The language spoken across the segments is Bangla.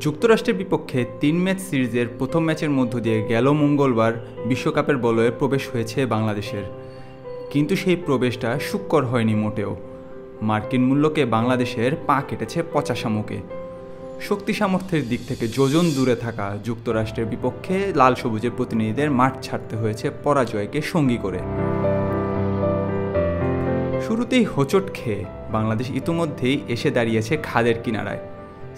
যুক্তরাষ্ট্রের বিপক্ষে তিন ম্যাচ সিরিজের প্রথম ম্যাচের মধ্য দিয়ে গেল মঙ্গলবার বিশ্বকাপের বলয়ে প্রবেশ হয়েছে বাংলাদেশের। কিন্তু সেই প্রবেশটা সুক্কর হয়নি মোটেও। মার্কিন মূল্যকে বাংলাদেশের পা কেটেছে পচা মুখে। শক্তি সামর্থ্যের দিক থেকে যোজন দূরে থাকা যুক্তরাষ্ট্রের বিপক্ষে লাল সবুজের প্রতিনিধিদের মাঠ ছাড়তে হয়েছে পরাজয়কে সঙ্গী করে। শুরুতেই হোঁচট খেয়ে বাংলাদেশ ইতিমধ্যেই এসে দাঁড়িয়েছে খাদের কিনারায়।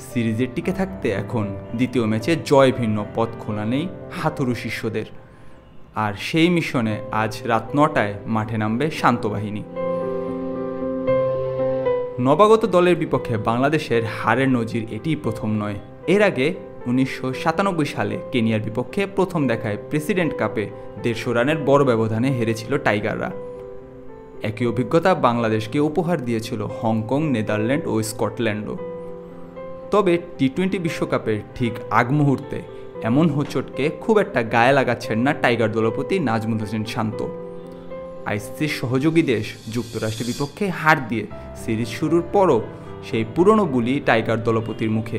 সিরিজের টিকে থাকতে এখন দ্বিতীয় ম্যাচে জয় ভিন্ন পথ খোলা নেই হাতুরু শিষ্যদের। আর সেই মিশনে আজ রাত নটায় মাঠে নামবে শান্ত বাহিনী। নবাগত দলের বিপক্ষে বাংলাদেশের হারের নজির এটি প্রথম নয়। এর আগে উনিশশো সাতানব্বই সালে কেনিয়ার বিপক্ষে প্রথম দেখায় প্রেসিডেন্ট কাপে দেড়শো রানের বড় ব্যবধানে হেরেছিল টাইগাররা। একই অভিজ্ঞতা বাংলাদেশকে উপহার দিয়েছিল হংকং, নেদারল্যান্ড ও স্কটল্যান্ডও। তবে টি টোয়েন্টি বিশ্বকাপের ঠিক আগ মুহূর্তে এমন হোচটকে খুব একটা গায়ে লাগাচ্ছেন না টাইগার দলপতি নাজমুল হোসেন শান্ত। আইসিসির সহযোগী দেশ যুক্তরাষ্ট্রের বিপক্ষে হার দিয়ে সিরিজ শুরুর পরও সেই পুরনো বুলি টাইগার দলপতির মুখে।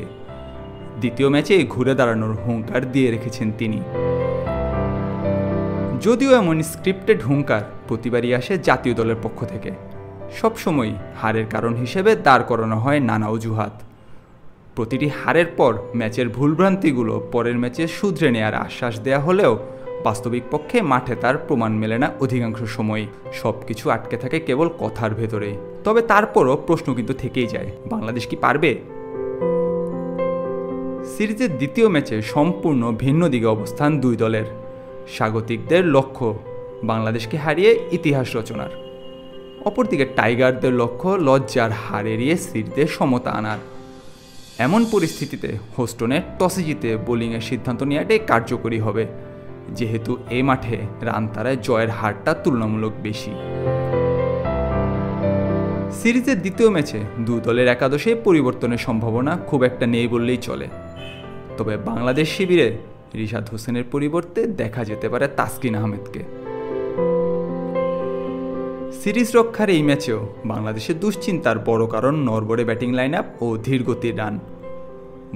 দ্বিতীয় ম্যাচে ঘুরে দাঁড়ানোর হুঙ্কার দিয়ে রেখেছেন তিনি। যদিও এমন স্ক্রিপ্টেড হুঙ্কার প্রতিবারই আসে জাতীয় দলের পক্ষ থেকে। সবসময় হারের কারণ হিসেবে দাঁড় করানো হয় নানা অজুহাত। প্রতিটি হারের পর ম্যাচের ভুলভ্রান্তিগুলো পরের ম্যাচে শুধরে নেওয়ার আশ্বাস দেয়া হলেও বাস্তবিক পক্ষে মাঠে তার প্রমাণ মেলে না অধিকাংশ সময়। সব কিছু আটকে থাকে কেবল কথার ভেতরে। তবে তারপরও প্রশ্ন কিন্তু থেকেই যায়, বাংলাদেশ কি পারবে? সিরিজের দ্বিতীয় ম্যাচে সম্পূর্ণ ভিন্ন দিকে অবস্থান দুই দলের। স্বাগতিকদের লক্ষ্য, বাংলাদেশকে হারিয়ে ইতিহাস রচনার। অপরদিকে টাইগারদের লক্ষ্য, লজ্জার হার এড়িয়ে সিরিজে সমতা আনার। এমন পরিস্থিতিতে হোস্টনে টসে জিতে বোলিংয়ের সিদ্ধান্ত নেওয়াটাই কার্যকরী হবে। যেহেতু এ মাঠে রান তারায় জয়ের হারটা তুলনামূলক বেশি। সিরিজের দ্বিতীয় ম্যাচে দু দলের একাদশে পরিবর্তনের সম্ভাবনা খুব একটা নেই বললেই চলে। তবে বাংলাদেশ শিবিরে রিশাদ হোসেনের পরিবর্তে দেখা যেতে পারে তাসকিন আহমেদকে। সিরিজ রক্ষার এই ম্যাচেও বাংলাদেশের দুশ্চিন্তার বড় কারণ নরবরে ব্যাটিং লাইন আপ ও ধীরগতির রান।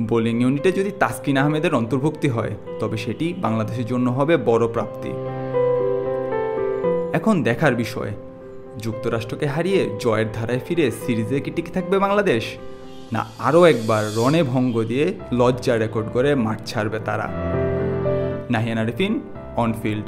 বোলিং ইউনিটে যদি তাসকিন আহমেদের অন্তর্ভুক্তি হয়, তবে সেটি বাংলাদেশের জন্য হবে বড় প্রাপ্তি। এখন দেখার বিষয়, যুক্তরাষ্ট্রকে হারিয়ে জয়ের ধারায় ফিরে সিরিজে কি টিকে থাকবে বাংলাদেশ? না, আরও একবার রনে ভঙ্গ দিয়ে লজ্জা রেকর্ড করে মাঠ ছাড়বে তারা। Nahian Arifin, on field.